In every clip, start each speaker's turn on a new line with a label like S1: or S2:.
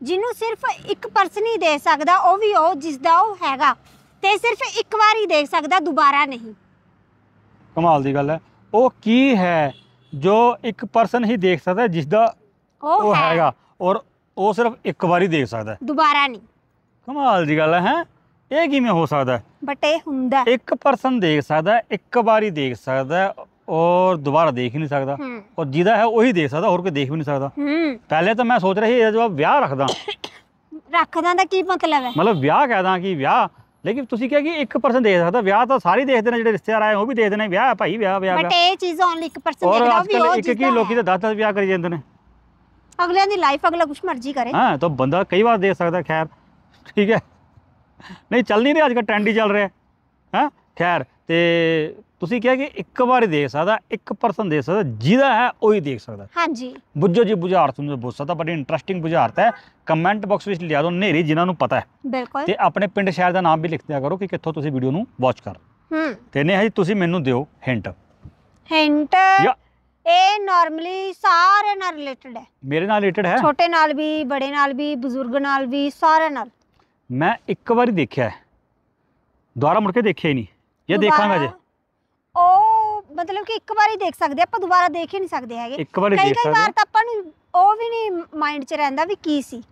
S1: ਜਿਹਨੂੰ ਸਿਰਫ ਇੱਕ ਪਰਸਨ ਹੀ ਦੇਖ ਸਕਦਾ ਉਹ ਵੀ ਉਹ ਜਿਸ ਦਾ ਉਹ ਹੈਗਾ ਤੇ ਸਿਰਫ ਇੱਕ ਵਾਰ ਹੀ ਦੇਖ ਸਕਦਾ ਦੁਬਾਰਾ ਨਹੀਂ
S2: ਕਮਾਲ ਦੀ ਗੱਲ ਹੈ ਉਹ ਕੀ ਹੈ ਜੋ ਇੱਕ ਪਰਸਨ ਹੀ ਦੇਖ ਸਕਦਾ ਹੈ, ਜਿਸ ਦਾ
S1: ਉਹ ਹੈ
S2: ਹੈਗਾ ਔਰ ਉਹ ਸਿਰਫ ਇੱਕ ਵਾਰੀ ਦੇਖ ਸਕਦਾ ਹੈ।
S1: ਦੁਬਾਰਾ ਨਹੀਂ
S2: ਕਮਾਲ ਦੀ ਗੱਲ ਹੈ ਹੈਂ? ਇਹ ਕਿਵੇਂ ਹੋ ਸਕਦਾ ਹੈ?
S1: ਬਟ ਇਹ ਹੁੰਦਾ ਹੈ।
S2: ਇੱਕ ਪਰਸਨ ਦੇਖ ਸਕਦਾ ਹੈ, ਇੱਕ ਵਾਰੀ ਦੇਖ ਸਕਦਾ ਹੈ ਔਰ ਦੁਬਾਰਾ ਦੇਖ ਹੀ ਨਹੀਂ ਸਕਦਾ।
S1: ਹੂੰ।
S2: ਔਰ ਜਿਹਦਾ ਹੈ ਉਹੀ ਦੇਖ ਸਕਦਾ ਹੋਰ ਕੋਈ ਦੇਖ ਵੀ ਨਹੀਂ ਸਕਦਾ।
S1: ਹੂੰ।
S2: ਪਹਿਲੇ ਤਾਂ ਮੈਂ ਸੋਚ ਰਿਹਾ ਸੀ ਜਵਾਬ ਵਿਆਹ ਰੱਖਦਾ।
S1: ਰੱਖਦਾ ਦਾ ਕੀ ਮਤਲਬ ਹੈ?
S2: ਮਤਲਬ ਵਿਆਹ ਕਹਿਦਾ ਕਿ ਵਿਆਹ ਲੇਕਿਨ ਤੁਸੀਂ ਕਿਹਾ ਕਿ ਇੱਕ ਪਰਸਨ ਦੇਖ ਸਕਦਾ। ਵਿਆਹ ਤਾਂ ਸਾਰੇ ਹੀ ਦੇਖਦੇ ਨੇ ਜਿਹੜੇ ਰਿਸ਼ਤੇਦਾਰ ਆਏ ਉਹ ਵੀ ਦੇਖਦੇ ਨੇ ਵਿਆਹ ਹੈ ਭਾਈ ਵਿਆਹ ਵਿਆਹ
S1: ਬਟ ਇਹ ਚੀਜ਼ ਓਨਲੀ ਇੱਕ ਪਰਸਨ
S2: ਔਰ
S1: ਦੇਖਦਾ ਉਹ
S2: ਅੱਜ
S1: ਵੀ ਉਹ
S2: ਇੱਕ ਕੀ ਲੋਕੀ
S1: ਹੈ।
S2: ਤਾਂ 10 10 ਵਿਆਹ ਕਰੀ ਜਾਂਦੇ ਨੇ।
S1: ਅਗਲਿਆਂ ਦੀ ਲਾਈਫ ਅਗਲਾ ਕੁਝ ਮਰਜ਼ੀ ਕਰੇ।
S2: ਹਾਂ ਤਾਂ ਬੰਦਾ ਕਈ ਵਾਰ ਦੇਖ ਸਕਦਾ ਖੈਰ ਠੀਕ ਹੈ। ਨਹੀਂ ਚੱਲ ਨਹੀਂ ਰਿਹਾ ਅੱਜ ਕੱਲ ਟ੍ਰੈਂਡ ਹੀ ਚੱਲ ਰਿਹਾ। ਹਾਂ? ਖੈਰ ਤੇ ਤੁਸੀਂ ਕਿਹਾ ਕਿ ਇੱਕ ਵਾਰ ਹੀ ਦੇਖ ਸਕਦਾ ਇੱਕ ਪਰਸਨ ਦੇਖ ਸਕਦਾ ਜਿਹਦਾ ਹੈ ਉਹੀ ਦੇਖ ਸਕਦਾ।
S1: ਹਾਂਜੀ।
S2: ਬੁੱਝੋ ਜੀ ਬੁਝਾਰਤ ਨੂੰ ਪੁੱਛ ਸਕਦਾ ਬੜੀ ਇੰਟਰਸਟਿੰਗ ਬੁਝਾਰਤ ਹੈ। ਕਮੈਂਟ ਬਾਕਸ ਵਿੱਚ ਲਿਆ ਦਿਓ ਨੇਰੀ ਜਿਨ੍ਹਾਂ ਨੂੰ ਪਤਾ ਹੈ।
S1: ਬਿਲਕੁਲ।
S2: ਤੇ ਆਪਣੇ ਪਿੰਡ ਸ਼ਹਿਰ ਦਾ ਨਾਮ ਵੀ ਲਿਖ ਦਿਆ ਕਰੋ ਕਿ ਕਿੱਥੋਂ ਤੁਸੀਂ ਵੀਡੀਓ ਨੂੰ ਵਾਚ ਕਰ।
S1: ਹੂੰ।
S2: ਤੇ ਨੇ ਜੀ ਤੁਸੀਂ ਮੈਨੂੰ ਦਿਓ ਹਿੰਟ
S1: ਹਿੰਟ। ਇਹ ਨਾਰਮਲੀ ਸਾਰੇ ਨਾਲ ਰਿਲੇਟਡ ਹੈ।
S2: ਮੇਰੇ ਨਾਲ ਰਿਲੇਟਡ ਹੈ?
S1: ਛੋਟੇ ਨਾਲ ਵੀ ਬੜੇ ਨਾਲ ਵੀ ਬਜ਼ੁਰਗ ਨਾਲ ਵੀ ਸਾਰੇ ਨਾਲ।
S2: ਮੈਂ ਇੱਕ ਵਾਰੀ ਦੇਖਿਆ ਹੈ। ਦੁਬਾਰਾ ਮੁੜ ਕੇ ਦੇਖਿਆ ਹੀ ਨਹੀਂ। ਇਹ ਦੇਖਾਂਗਾ ਜੇ।
S1: ਉਹ ਮਤਲਬ ਕਿ ਇੱਕ ਵਾਰੀ ਦੇਖ ਸਕਦੇ ਆਪਾਂ ਦੁਬਾਰਾ ਦੇਖ ਹੀ ਨਹੀਂ ਸਕਦੇ ਹੈਗੇ।
S2: ਇੱਕ ਵਾਰੀ
S1: ਕਈ
S2: ਦੇਖ
S1: ਕਈ
S2: ਸਕਦੇ
S1: ਵਾਰ
S2: ਹਾਂ
S1: ਤਾਂ ਆਪਾਂ ਨੂੰ ਉਹ ਵੀ ਨਹੀਂ ਮਾਈਂਡ 'ਚ ਰਹਿੰਦਾ ਵੀ ਕੀ ਸੀ।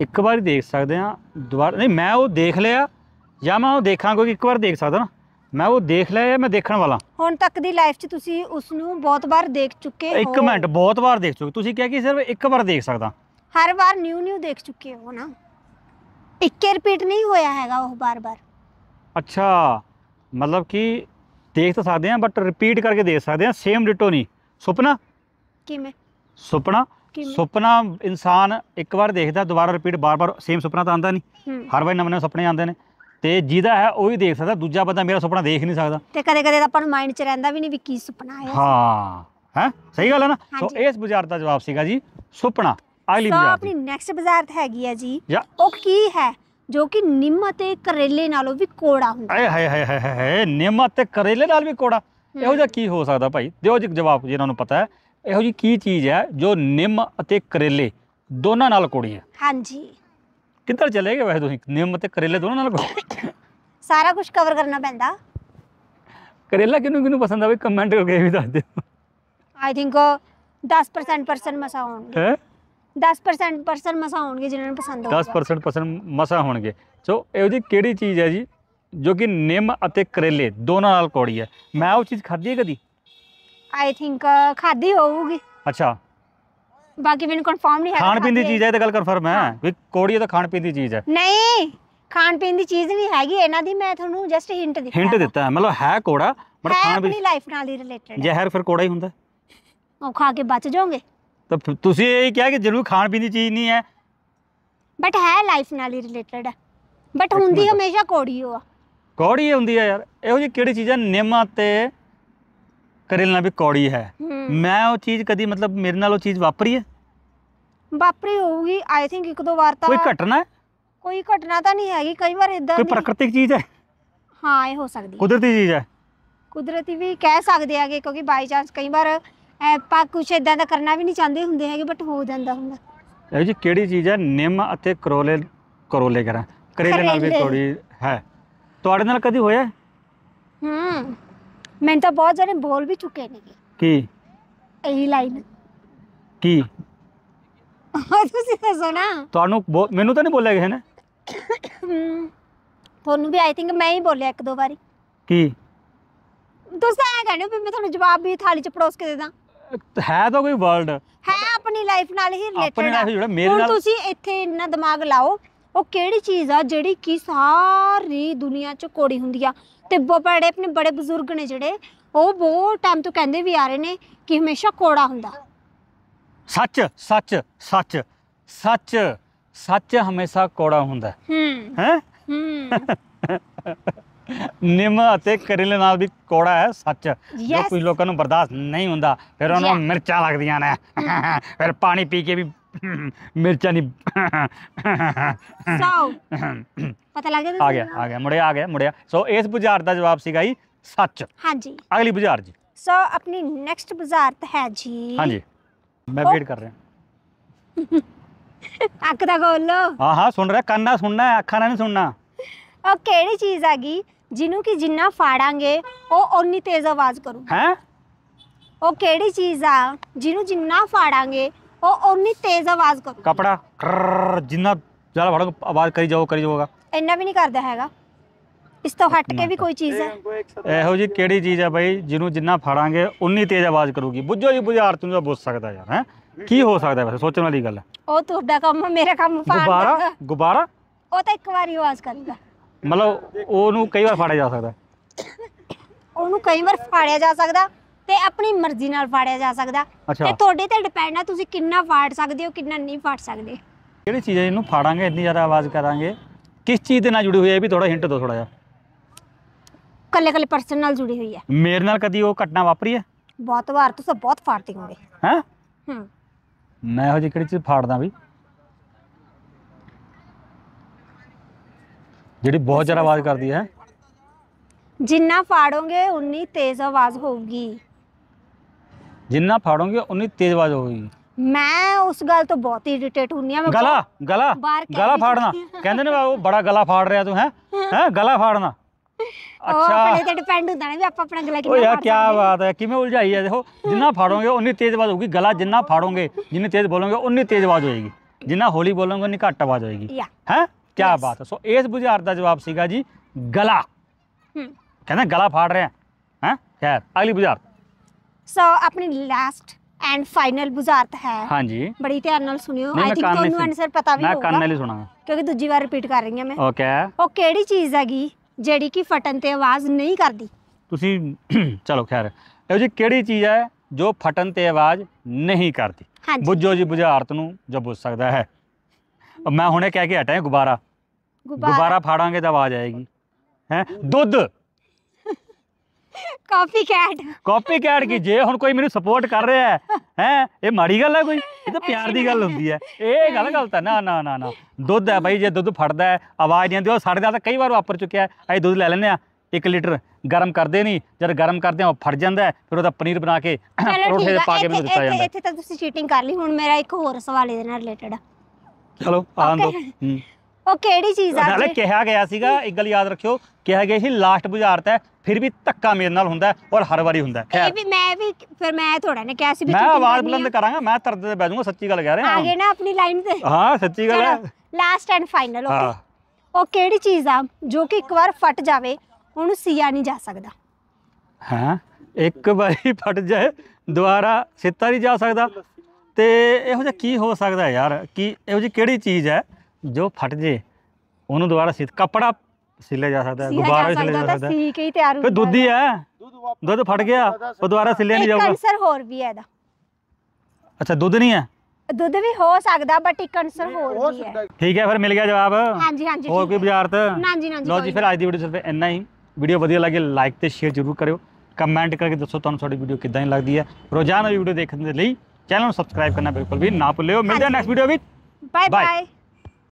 S2: ਇੱਕ ਵਾਰੀ ਦੇਖ ਸਕਦੇ ਹਾਂ ਦੁਬਾਰਾ ਨਹੀਂ ਮੈਂ ਉਹ ਦੇਖ ਲਿਆ ਜਾਂ ਮੈਂ ਉਹ ਦੇਖਾਂਗਾ ਕਿ ਇੱਕ ਵਾਰ ਦੇਖ ਸਕਦਾ ਨਾ। ਮੈਂ ਉਹ ਦੇਖ ਲਿਆ ਜਾਂ ਮੈਂ ਦੇਖਣ ਵਾਲਾ।
S1: ਹੁਣ ਤੱਕ ਦੀ ਲਾਈਫ 'ਚ ਤੁਸੀਂ ਉਸ ਨੂੰ ਬਹੁਤ ਵਾਰ ਦੇਖ ਚੁੱਕੇ ਹੋ।
S2: ਇੱਕ ਮਿੰਟ ਬਹੁਤ ਵਾਰ ਦੇਖ ਚੁੱਕੇ। ਤੁਸੀਂ ਕਿਹਾ ਕਿ ਸਿਰਫ ਇੱਕ ਵਾਰ ਦੇਖ ਸਕਦਾ।
S1: ਹਰ ਵਾਰ ਨਿਊ ਨਿਊ ਦੇਖ ਚੁੱਕੇ ਹੋ ਨਾ। ਇੱਕੇ ਰਿਪੀਟ ਨਹੀਂ ਹੋਇਆ ਹੈਗਾ ਉਹ ਬਾਰ-ਬਾਰ
S2: ਅੱਛਾ। ਮਤਲਬ ਕਿ ਦੇਖ ਤਾਂ ਸਕਦੇ ਹਾਂ ਬਟ ਰਿਪੀਟ ਕਰਕੇ ਦੇਖ ਸਕਦੇ ਹਾਂ ਸੇਮ ਡਿਟੋ ਨਹੀਂ। ਸੁਪਨਾ?
S1: ਕਿਵੇਂ?
S2: ਸੁਪਨਾ? ਸੁਪਨਾ ਇਨਸਾਨ ਇੱਕ ਵਾਰ ਦੇਖਦਾ ਦੁਬਾਰਾ ਰਿਪੀਟ ਬਾਰ-ਬਾਰ ਸੇਮ ਸੁਪਨਾ ਤਾਂ ਆਉਂਦਾ ਨਹੀਂ। ਹਰ ਵਾਰ ਨਵੇਂ ਨਵੇਂ ਸੁਪਨੇ ਆਉਂਦੇ ਨੇ। ਤੇ ਜਿਹਦਾ ਹੈ ਉਹ ਹੀ ਦੇਖ ਸਕਦਾ ਦੂਜਾ ਬੰਦਾ ਮੇਰਾ ਸੁਪਨਾ ਦੇਖ ਨਹੀਂ ਸਕਦਾ।
S1: ਤੇ ਕਦੇ ਕਦੇ ਤਾਂ ਆਪਾਂ ਨੂੰ ਮਾਈਂਡ 'ਚ ਰਹਿੰਦਾ ਵੀ ਨਹੀਂ ਵੀ ਕੀ ਸੁਪਨਾ ਆਇਆ।
S2: ਹਾਂ। ਹੈ? ਸਹੀ ਗੱਲ ਹੈ ਨਾ? ਸੋ। ਇਸ ਬੁਝਾਰਤ ਦਾ ਜਵਾਬ ਸੀਗਾ ਜੀ ਸੁਪਨਾ। ਅਗਲੀ ਬੁਝਾਰਤ
S1: ਆਪਣੀ ਨੈਕਸਟ ਬਾਜ਼ਾਰ ਹੈਗੀ ਹੈ ਜਾਂ। ਉਹ ਕੀ ਹੈ? ਜੋ ਕਿ ਨਿੰਮ ਅਤੇ ਕਰੇਲੇ ਨਾਲੋਂ ਵੀ ਕੋੜਾ ਹੁੰਦਾ।
S2: ਆਏ ਹਾਏ ਹਾਏ ਹਾਏ ਹਾਏ ਨਿੰਮ ਤੇ ਕਰੇਲੇ ਨਾਲ ਵੀ ਕੋੜਾ। ਇਹੋ ਜਿਹਾ ਕੀ ਹੋ ਸਕਦਾ ਭਾਈ? ਦਿਓ ਜੀ ਜਵਾਬ ਜਿਹਨਾਂ ਨੂੰ ਪਤਾ ਹੈ। ਇਹੋ ਜੀ ਕੀ ਚੀਜ਼ ਹੈ ਜੋ ਨਿੰਮ ਅਤੇ ਕਰੇਲੇ ਦੋਨਾਂ ਨਾਲ ਕੋੜੀ ਹੈ?
S1: ਹਾਂਜੀ।
S2: ਕਿੱਧਰ ਚਲੇ ਗਏ ਵੈਸੇ ਤੁਸੀਂ? ਨਿੰਮ ਤੇ ਕਰੇਲੇ ਦੋਨਾਂ ਨਾਲ ਕੋੜੀ?
S1: ਸਾਰਾ ਕੁਝ ਕਵਰ ਕਰਨਾ ਪੈਂਦਾ।
S2: ਕਰੇਲਾ ਕਿਹਨੂੰ ਕਿਹਨੂੰ ਪਸੰਦ ਆਵੇ ਕਮੈਂਟ ਕਰਕੇ ਵੀ ਦੱਸ ਦਿਓ।
S1: ਆਈ ਥਿੰਕ 10% ਪਰਸਨ ਮਸਾ ਹੋਣਗੇ।
S2: ਹੈ?
S1: 10% ਪਰਸਨ ਮਸਾ ਹੋਣਗੇ ਜਿਨ੍ਹਾਂ ਨੂੰ ਪਸੰਦ ਹੋਊਗਾ
S2: 10% ਪਸੰਦ ਮਸਾ ਹੋਣਗੇ। ਸੋ ਇਹੋ ਜੀ ਕਿਹੜੀ ਚੀਜ਼ ਹੈ ਜੀ ਜੋ ਕਿ ਨਿੰਮ ਅਤੇ ਕਰੇਲੇ ਦੋਨਾਂ ਨਾਲ ਕੋੜੀ ਹੈ? ਮੈਂ ਉਹ ਚੀਜ਼ ਖਾਧੀ ਹੈ ਕਦੀ?
S1: ਆਈ ਥਿੰਕ ਖਾਦੀ ਹੋਊਗੀ।
S2: ਅੱਛਾ।
S1: ਬਾਕੀ ਮੈਨੂੰ ਕਨਫਰਮ ਨਹੀਂ ਹੈ
S2: ਖਾਣ ਪੀਣ ਦੀ ਚੀਜ਼ ਹੈ ਇਹ ਤਾਂ ਗੱਲ ਕਨਫਰਮ ਹੈ। ਵੀ ਕੋੜੀ ਤਾਂ ਖਾਣ ਪੀਣ ਦੀ ਚੀਜ਼ ਹੈ।
S1: ਨਹੀਂ ਖਾਣ ਪੀਣ ਦੀ ਚੀਜ਼ ਨਹੀਂ ਹੈਗੀ ਇਹਨਾਂ ਦੀ ਮੈਂ ਤੁਹਾਨੂੰ ਜਸਟ ਹਿੰਟ ਦਿੱਤਾ
S2: ਹਿੰਟ। ਦਿੱਤਾ ਮਤਲਬ ਹੈ ਕੋੜਾ ਬਟ ਖਾਣ ਪੀਣ
S1: ਲਾਈਫ ਨਾਲ ਹੀ ਰਿਲੇਟਡ ਹੈ।
S2: ਜ਼ਹਿਰ ਫਿਰ ਕੋੜਾ ਹੀ ਹੁੰਦਾ।
S1: ਉਹ ਖਾ ਕੇ ਬਚ ਜਾਓਗੇ।
S2: ਤਾਂ ਫਿਰ ਤੁਸੀਂ ਇਹ ਕਿਹਾ ਕਿ ਜ਼ਰੂਰ ਖਾਣ ਪੀਣ ਦੀ ਚੀਜ਼ ਨਹੀਂ ਹੈ।
S1: ਬਟ ਹੈ ਲਾਈਫ ਨਾਲ ਹੀ ਰਿਲੇਟਡ ਹੈ ਬਟ ਹੁੰਦੀ। ਹਮੇਸ਼ਾ ਕੋੜੀ ਓ ਆ।
S2: ਕੌੜੀ ਹੁੰਦੀ ਹੈ ਯਾਰ। ਇਹੋ ਜਿਹੀ ਕਿਹੜੀ ਚੀਜ਼ ਹੈ ਨਿੰਮ ਅਤੇ ਕਰੇਲੇ ਵੀ ਕੌੜੀ ਹੈ।
S1: ਹੂੰ।
S2: ਮੈਂ ਉਹ ਚੀਜ਼ ਕਦੀ ਮਤਲਬ ਮੇਰੇ ਨਾਲ ਉਹ ਚੀਜ਼ ਵਾਪਰੀ ਹੈ?
S1: ਵਾਪਰੀ ਹੋਊਗੀ ਆਈ ਥਿੰਕ ਇੱਕ ਦੋ ਵਾਰ ਤਾਂ
S2: ਕੋਈ ਘਟਨਾ ਹੈ?
S1: ਕੋਈ ਘਟਨਾ ਤਾਂ ਨਹੀਂ ਹੈਗੀ ਕਈ ਵਾਰ ਇਦਾਂ
S2: ਕੋਈ ਪ੍ਰਾਕ੍ਰਿਤਿਕ ਚੀਜ਼ ਹੈ?
S1: ਹਾਂ ਇਹ ਹੋ ਸਕਦੀ ਹੈ।
S2: ਕੁਦਰਤੀ ਚੀਜ਼ ਹੈ।
S1: ਕੁਦਰਤੀ ਵੀ ਕਹਿ ਸਕਦੇ ਆਗੇ ਕਿਉਂਕਿ ਬਾਈ ਚਾਂਸ ਕਈ ਵਾਰ ਆਪਾਂ ਕੁਝ ਇਦਾਂ ਦਾ ਕਰਨਾ ਵੀ ਨਹੀਂ ਚਾਹੁੰਦੇ ਹੁੰਦੇ ਹੈਗੇ ਬਟ ਹੋ ਜਾਂਦਾ ਹੁੰਦਾ
S2: ਇਹੋ ਜਿਹੀ ਕਿਹੜੀ ਚੀਜ਼ ਹੈ ਨਿੰਮ ਅਤੇ ਕਰੋਲੇ ਕਰੋਲੇ ਕਰਾਂ। ਕਰੇਲੇ ਨਾਲ ਵੀ
S1: ਕਰੇਲੇ।
S2: ਕੌੜੀ ਹੈ। ਤੁਹਾਡੇ ਨਾਲ ਕਦੀ ਹੋਇਆ? ਹੈ?
S1: ਹੂੰ ਮੈਂ ਤਾਂ ਬਹੁਤ ਜਣੇ ਬੋਲ ਵੀ ਚੁੱਕੇ ਨੇ
S2: ਕੀ?
S1: ਇਹੀ ਲਾਈਨ।
S2: ਕੀ?
S1: ਤੁਸੀਂ ਦੱਸੋ ਨਾ।
S2: ਤੁਹਾਨੂੰ ਬੋ- ਮੈਨੂੰ ਤਾਂ ਨਹੀਂ ਬੋਲਿਆ ਕਿਸੇ ਨੇ?
S1: ਹਮ, ਤੁਹਾਨੂੰ ਵੀ ਆਈ ਥਿੰਕ ਮੈਂ ਹੀ ਬੋਲਿਆ ਇੱਕ ਦੋ ਵਾਰੀ।
S2: ਕੀ?
S1: ਤੁਸੀਂ ਐ ਕਹਿੰਦੇ ਹੋ ਵੀ ਮੈਂ ਤੁਹਾਨੂੰ ਜਵਾਬ ਵੀ ਥਾਲੀ ਚ ਪੜੋਸ ਕੇ ਦੇ ਦਾਂ।
S2: ਹੈ ਤਾਂ ਕੋਈ ਵਰਲਡ
S1: ਹੈ ਆਪਣੀ ਲਾਈਫ ਨਾਲ ਹੀ ਰਿਲੇਟਡ
S2: ਲਾਈਫ ਜਿਹੜਾ ਮੇਰੇ ਨਾਲ
S1: ਤੁਸੀਂ ਇੱਥੇ ਇੰਨਾ ਦਿਮਾਗ ਲਾਓ ਉਹ ਕਿਹੜੀ ਚੀਜ਼ ਆ ਜਿਹੜੀ ਕਿ ਸਾਰੀ ਦੁਨੀਆ 'ਚ ਕੋੜੀ ਹੁੰਦੀ ਆ? ਤੇ ਬੜੇ ਆਪਣੇ ਬੜੇ ਬਜ਼ੁਰਗ ਨੇ ਜਿਹੜੇ ਉਹ ਬਹੁਤ ਟਾਈਮ ਤੋਂ ਕਹਿੰਦੇ ਵੀ ਆ ਰਹੇ ਨੇ ਕਿ ਹਮੇਸ਼ਾ ਕੋੜਾ ਹੁੰਦਾ।
S2: ਸੱਚ ਸੱਚ ਸੱਚ ਸੱਚ ਸੱਚ ਹਮੇਸ਼ਾ ਕੋੜਾ ਹੁੰਦਾ।
S1: ਹੂੰ।
S2: ਹੈ?
S1: ਹੂੰ।
S2: ਨਿੰਮ ਅਤੇ ਕਰੇਲੇ ਨਾਲ ਵੀ ਕੋੜਾ ਹੈ ਸੱਚ। ਜੋ. ਕੁਝ ਲੋਕਾਂ ਨੂੰ ਬਰਦਾਸ਼ਤ ਨਹੀਂ ਹੁੰਦਾ ਫਿਰ ਉਹਨਾਂ ਨੂੰ. ਮਿਰਚਾਂ ਲੱਗਦੀਆਂ ਨੇ। ਫਿਰ ਪਾਣੀ ਪੀ ਕੇ ਵੀ ਮਿਰਚਾਂ ਨਹੀਂ
S1: ਸੋ ਪਤਾ ਲੱਗ ਗਿਆ
S2: ਆ ਗਿਆ ਆ ਗਿਆ ਮੁੜਿਆ ਆ ਗਿਆ ਮੁੜਿਆ। ਸੋ ਇਸ ਬੁਝਾਰਤ ਦਾ ਜਵਾਬ ਸੀਗਾ ਜੀ ਸੱਚ।
S1: ਹਾਂਜੀ।
S2: ਅਗਲੀ ਬੁਝਾਰਤ ਜੀ।
S1: ਸੋ ਆਪਣੀ ਨੈਕਸਟ ਬੁਝਾਰਤ ਹੈ ਜੀ।
S2: ਹਾਂਜੀ। ਮੈਂ ਵੇਟ ਕਰ ਰਿਹਾ।
S1: ਅੱਖ ਦਾ ਖੋਲੋ
S2: ਹਾਂ ਹਾਂ ਸੁਣ ਰਿਹਾ ਕੰਨ ਨਾਲ ਸੁਣਨਾ ਹੈ, ਅੱਖਾਂ ਨਾਲ ਨਹੀਂ ਸੁਣਨਾ।
S1: ਉਹ ਕਿਹੜੀ ਚੀਜ਼ ਹੈਗੀ ਜਿਹਨੂੰ ਕਿ ਜਿੰਨਾ ਫਾੜਾਂਗੇ ਉਹ ਓਨੀ ਤੇਜ਼ ਆਵਾਜ਼ ਕਰੂ
S2: ਹੈ
S1: ਉਹ ਕਿਹੜੀ ਚੀਜ਼ ਆ ਜਿਹਨੂੰ ਜਿੰਨਾ ਫਾੜਾਂਗੇ ਉਹ ਓਨੀ ਤੇਜ਼ ਆਵਾਜ਼ ਕਰੂ
S2: ਕਪੜਾ ਜਿੰਨਾ ਜ਼ਿਆਦਾ ਫੜੋ ਆਵਾਜ਼ ਕਰੀ ਜਾਓ ਕਰੀ ਜਾਓਗਾ
S1: ਇੰਨਾ ਵੀ ਨਹੀਂ ਕਰਦਾ ਹੈਗਾ ਇਸ ਤੋਂ ਹਟ ਕੇ ਵੀ ਕੋਈ ਚੀਜ਼ ਹੈ
S2: ਇਹੋ ਜੀ ਕਿਹੜੀ ਚੀਜ਼ ਹੈ ਬਾਈ ਜਿਹਨੂੰ ਜਿੰਨਾ ਫੜਾਂਗੇ ਉਨੀ ਤੇਜ਼ ਆਵਾਜ਼ ਕਰੂਗੀ ਬੁੱਝੋ ਜੀ ਬੁਝਾਰ ਤੂੰ ਤਾਂ ਬੁੱਝ ਸਕਦਾ ਯਾਰ ਹੈ ਕੀ ਹੋ ਸਕਦਾ ਵੈਸੇ ਸੋਚਣ ਵਾਲੀ ਗੱਲ ਹੈ
S1: ਉਹ ਤੁਹਾਡਾ ਕੰਮ ਆ, ਮੇਰਾ ਕੰਮ
S2: ਗੁਬਾਰਾ
S1: ਫਾੜਦਾ
S2: ਗੁਬਾਰਾ
S1: ਉਹ ਤਾਂ ਇੱਕ ਵਾਰੀ ਆਵਾਜ਼ ਕਰੂਗਾ
S2: ਮਤਲਬ ਉਹਨੂੰ ਕਈ ਵਾਰ ਫੜਿਆ ਜਾ ਸਕਦਾ।
S1: ਉਹਨੂੰ ਕਈ ਵਾਰ ਫਾੜਿਆ ਜਾ ਸਕਦਾ ਤੇ ਆਪਣੀ ਮਰਜ਼ੀ ਨਾਲ ਫਾੜਿਆ ਜਾ ਸਕਦਾ।
S2: ਅੱਛਾ।
S1: ਤੇ ਤੁਹਾਡੇ ਤੇ ਡਿਪੈਂਡ ਆ ਤੁਸੀਂ ਕਿੰਨਾ ਫਾੜ ਸਕਦੇ ਹੋ ਕਿੰਨਾ ਨਹੀਂ ਫਾੜ ਸਕਦੇ।
S2: ਕਿਹੜੀ ਚੀਜ਼ ਹੈ ਇਹਨੂੰ ਫਾੜਾਂਗੇ ਇੰਨੀ ਜ਼ਿਆਦਾ ਆਵਾਜ਼ ਕਰਾਂਗੇ? ਕਿਸ ਚੀਜ਼ ਦੇ ਨਾਲ ਜੁੜੀ ਹੋਈ ਹੈ? ਇਹ ਵੀ ਥੋੜਾ ਹਿੰਟ ਦਿਓ ਥੋੜਾ ਜਿਹਾ।
S1: ਕੱਲੇ ਕੱਲੇ ਪਰਸਨ ਨਾਲ ਜੁੜੀ ਹੋਈ ਹੈ।
S2: ਮੇਰੇ ਨਾਲ ਕਦੀ ਉਹ ਘਟਨਾ ਵਾਪਰੀ ਹੈ?
S1: ਬਹੁਤ ਵਾਰ ਤੁਸੀਂ ਬਹੁਤ ਫਾੜਦੇ ਹੋਗੇ
S2: ਹੈ?
S1: ਹੂੰ।
S2: ਮੈਂ ਇਹੋ ਜਿਹੀ ਕਿਹੜੀ ਚੀਜ਼ ਫਾੜਦਾ ਵੀ? ਜਿਹੜੀ ਬਹੁਤ ਜ਼ਿਆਦਾ ਆਵਾਜ਼ ਕਰਦੀ ਹੈ।
S1: ਜਿੰਨਾ ਫਾੜੋਗੇ ਉਨੀ ਤੇਜ਼ ਆਵਾਜ਼ ਹੋਊਗੀ।
S2: ਜਿੰਨਾ ਫਾੜੋਗੇ ਉਨੀ ਤੇਜ਼ ਆਵਾਜ਼ ਹੋਵੇਗੀ
S1: ਮੈਂ ਉਸ ਗੱਲ ਤੋਂ ਬਹੁਤ ਇਰੀਟੇਟ ਹੁੰਨੀ ਆ ਮੈਂ
S2: ਗਲਾ ਗਲਾ
S1: ਬਾਹਰ ਕਹਿ
S2: ਗਲਾ
S1: ਵੀ
S2: ਫਾੜਨਾ।
S1: ਚੁੱਕੀ ਹਾਂ।
S2: ਕਹਿੰਦੇ ਨੇ ਵਾ ਉਹ ਬੜਾ ਗਲਾ ਫਾੜ ਰਿਹਾ ਤੂੰ ਹੈ? ਹੈ? ਗਲਾ ਫਾੜਨਾ।
S1: ਉਹ
S2: ਅੱਛਾ।
S1: ਆਪਣੇ ਤੇ ਡਿਪੈਂਡ ਹੁੰਦਾ ਨਾ ਵੀ ਆਪਾਂ ਆਪਣਾ ਗਲਾ
S2: ਓ
S1: ਕਿੰਨਾ
S2: ਯਾਰ
S1: ਫਾੜ
S2: ਕੀ
S1: ਸਕਦੇ ਹਾਂ।
S2: ਬਾਤ ਹੈ ਕਿਵੇਂ ਉਲਝਾਈ ਹੈ ਦੇਖੋ। ਜਿੰਨਾ ਫਾੜੋਗੇ ਉਨੀ ਤੇਜ਼ ਆਵਾਜ਼ ਹੋਊਗੀ। ਗਲਾ ਜਿੰਨਾ ਫਾੜੋਗੇ ਜਿੰਨੀ ਤੇਜ਼ ਬੋਲੋਗੇ ਉਨੀ ਤੇਜ਼ ਆਵਾਜ਼ ਹੋਏਗੀ। ਜਿੰਨਾ ਹੌਲੀ ਬੋਲੋਗੇ ਉਨੀ ਘੱਟ ਆਵਾਜ਼ ਹੋਏਗੀ।
S1: ਯਾ।
S2: ਹੈ? ਕੀ. ਬਾਤ ਹੈ। ਸੋ ਇਸ ਬੁਝਾਰਤ ਦਾ ਜਵਾਬ ਸੀਗਾ ਜੀ ਗਲਾ।
S1: ਹੂੰ।
S2: ਕਹਿੰਦਾ ਗਲਾ ਫਾੜ ਰਿਹਾ। ਹੈ? ਖੈਰ ਅਗਲੀ ਬੁਝਾਰਤ
S1: ਸੋ ਆਪਣੀ ਲਾਸਟ ਐਂਡ ਫਾਈਨਲ ਬੁਝਾਰਤ ਹੈ।
S2: ਹਾਂਜੀ।
S1: ਬੜੀ ਧਿਆਨ ਨਾਲ ਸੁਣਿਓ। ਆਈ ਥਿੰਕ ਤੁਹਾਨੂੰ ਆਨਸਰ ਪਤਾ ਵੀ
S2: ਮੈਂ ਕੰਨ
S1: ਹੋਊਗਾ
S2: ਨਾਲ ਹੀ ਸੁਣਾਗਾ।
S1: ਕਿਉਂਕਿ ਦੂਜੀ ਵਾਰ ਰਿਪੀਟ ਕਰ ਰਹੀ ਹਾਂ ਮੈਂ।
S2: ਓਕੇ
S1: ਉਹ ਕਿਹੜੀ ਚੀਜ਼ ਹੈਗੀ ਜਿਹੜੀ ਕਿ ਫਟਣ ਤੇ ਆਵਾਜ਼ ਨਹੀਂ ਕਰਦੀ?
S2: ਤੁਸੀਂ ਚਲੋ ਖੈਰ। ਇਹੋ ਜੀ ਕਿਹੜੀ ਚੀਜ਼ ਹੈ ਜੋ ਫਟਣ ਤੇ ਆਵਾਜ਼ ਨਹੀਂ ਕਰਦੀ? ਬੁੱਝੋ ਜੀ ਬੁਝਾਰਤ ਨੂੰ ਜੋ ਬੁੱਝ ਸਕਦਾ ਹੈ। ਮੈਂ ਹੁਣੇ ਕਹਿ ਕੇ ਹਟਿਆ ਗੁਬਾਰਾ। ਗੁਬਾਰਾ। ਫਾੜਾਂਗੇ ਤਾਂ ਆਵਾਜ਼ ਆਏਗੀ। ਹੈ? ਦੁੱਧ।
S1: Copy cat.
S2: ਕਾਪੀ ਕੈਟ ਕੀ? ਜੇ ਹੁਣ ਕੋਈ ਮੈਨੂੰ ਸਪੋਰਟ ਕਰ ਰਿਹਾ ਹੈ ਹੈ? ਇਹ ਮਾੜੀ ਗੱਲ ਹੈ ਕੋਈ? ਇਹ ਤਾਂ ਪਿਆਰ ਦੀ ਗੱਲ ਹੁੰਦੀ ਹੈ। ਇਹ ਗੱਲ ਗਲਤ ਹੈ। ਨਾ ਨਾ ਨਾ ਨਾ। ਦੁੱਧ ਹੈ ਬਾਈ ਜੇ ਦੁੱਧ ਫੜਦਾ ਹੈ ਆਵਾਜ਼ ਨਹੀਂ ਆਉਂਦੀ ਉਹ ਸਾਡੇ ਨਾਲ ਤਾਂ ਕਈ ਵਾਰ ਵਾਪਰ ਚੁੱਕਿਆ ਹੈ। ਅਸੀਂ ਦੁੱਧ ਲੈ ਲੈਂਦੇ ਆ 1 ਲੀਟਰ ਗਰਮ ਕਰਦੇ ਨਹੀਂ। ਜਦ ਗਰਮ ਕਰਦੇ ਆ ਉਹ ਫਟ ਜਾਂਦਾ ਹੈ, ਫਿਰ ਉਹਦਾ ਪਨੀਰ ਬਣਾ ਕੇ ਪਰੌਂਠੇ ਦੇ ਪਾ ਕੇ ਮੈਨੂੰ ਦਿੱਤਾ ਜਾਂਦਾ।
S1: ਇੱਥੇ ਤਾਂ ਤੁਸੀਂ ਚੀਟਿੰਗ ਕਰ ਲਈ। ਹੁਣ ਮੇਰਾ ਇੱਕ ਹੋਰ ਸਵਾਲ ਇਹਦੇ ਨਾਲ ਰਿਲੇਟਡ ਆ।
S2: ਚਲੋ ਆਨ ਦੋ
S1: Okay. ਉਹ ਕਿਹੜੀ ਚੀਜ਼ ਆ
S2: ਨਾਲੇ ਕਿਹਾ ਗਿਆ ਸੀਗਾ ਇੱਕ ਗੱਲ ਯਾਦ ਰੱਖਿਓ ਕਿਹਾ ਗਿਆ ਸੀ ਲਾਸਟ ਬੁਝਾਰਤ ਹੈ ਫਿਰ ਵੀ ਧੱਕਾ ਮੇਰੇ ਨਾਲ ਹੁੰਦਾ ਹੈ ਔਰ ਹਰ ਵਾਰੀ ਹੁੰਦਾ ਹੈ।
S1: ਇਹ ਵੀ ਮੈਂ ਵੀ ਫਿਰ ਮੈਂ ਥੋੜਾ ਨੇ ਕਿਹਾ ਸੀ ਵੀ
S2: ਮੈਂ ਆਵਾਜ਼ ਬੁਲੰਦ। ਕਰਾਂਗਾ ਮੈਂ ਤਰਦ ਤੇ ਬਹਿ ਜਾਊਂਗਾ ਸੱਚੀ ਗੱਲ ਕਹਿ ਰਿਹਾ।
S1: ਆ ਗਏ ਨਾ ਆਪਣੀ ਲਾਈਨ ਤੇ।
S2: ਹਾਂ ਸੱਚੀ ਗੱਲ ਹੈ।
S1: ਲਾਸਟ ਐਂਡ ਫਾਈਨਲ
S2: ਹਾਂ।
S1: ਓਕੇ ਉਹ ਕਿਹੜੀ ਚੀਜ਼ ਆ ਜੋ ਕਿ ਇੱਕ ਵਾਰ ਫਟ ਜਾਵੇ ਉਹਨੂੰ ਸੀਆ ਨਹੀਂ ਜਾ ਸਕਦਾ?
S2: ਹਾਂ? ਇੱਕ ਵਾਰੀ ਫਟ ਜਾਏ ਦੁਬਾਰਾ ਸਿੱਤਾ ਨਹੀਂ ਜਾ ਸਕਦਾ। ਤੇ ਇਹੋ ਜਿਹਾ ਕੀ ਹੋ ਸਕਦਾ ਯਾਰ? ਕੀ ਇਹੋ ਜਿਹੀ ਕਿਹੜੀ ਚੀਜ਼ ਹੈ ਜੋ ਫਟ ਜੇ? ਉਹਨੂੰ ਦੁਬਾਰਾ ਸਿੱਤ ਕੱਪੜਾ ਸਿਲਿਆ ਜਾ ਸਕਦਾ ਹੈ
S1: ਸੀਆ
S2: ਗੁਬਾਰਾ
S1: ਜਾ
S2: ਵੀ ਸਿਲਿਆ
S1: ਸਕਦਾ
S2: ਜਾ ਸਕਦਾ ਹੈ।
S1: ਸੀ ਕੇ ਹੀ ਤਿਆਰ
S2: ਫਿਰ
S1: ਹੁੰਦਾ
S2: ਦੁੱਧ ਹੀ ਦੁੱਧ ਫਟ ਗਿਆ ਉਹ ਦੁਬਾਰਾ ਸਿਲਿਆ ਨਹੀਂ
S1: ਇੱਕ
S2: ਜਾਊਗਾ।
S1: ਆਨਸਰ ਹੋਰ ਵੀ ਹੈ ਇਹਦਾ।
S2: ਅੱਛਾ ਦੁੱਧ ਨਹੀਂ ਹੈ?
S1: ਦੁੱਧ ਵੀ ਹੋ ਸਕਦਾ ਬਟ ਇੱਕ ਆਨਸਰ ਹੋਰ ਵੀ ਹੈ।
S2: ਠੀਕ ਹੈ ਫਿਰ ਮਿਲ ਗਿਆ ਜਵਾਬ।
S1: ਹਾਂਜੀ ਹਾਂਜੀ
S2: ਹੋਰ ਕੋਈ
S1: ਹੈ।
S2: ਬੁਝਾਰਤ?
S1: ਨਾ ਜੀ ਨਾ ਜੀ
S2: ਜੀ ਫਿਰ ਅੱਜ ਦੀ ਵੀਡੀਓ ਸਿਰਫ ਇੰਨਾ ਹੀ। ਵੀਡੀਓ ਵਧੀਆ ਲੱਗੇ ਲਾਈਕ ਤੇ ਸ਼ੇਅਰ ਜ਼ਰੂਰ ਕਰਿਓ। ਕਮੈਂਟ ਕਰਕੇ ਦੱਸੋ ਤੁਹਾਨੂੰ ਸਾਡੀ ਵੀਡੀਓ ਕਿੱਦਾਂ ਦੀ ਲੱਗਦੀ ਹੈ। ਰੋਜ਼ਾਨਾ ਵੀਡੀਓ ਦੇਖਣ ਦੇ ਲਈ ਚੈਨਲ ਨੂੰ ਸਬਸਕ੍ਰਾਈਬ ਕਰਨਾ ਬਿਲਕੁਲ ਵੀ ਨਾ ਭੁੱਲਿਓ। ਮਿਲਦੇ ਹਾਂ ਨੈਕਸਟ ਵੀਡੀਓ ਵਿੱਚ।
S1: ਬਾਏ. ਬਾਏ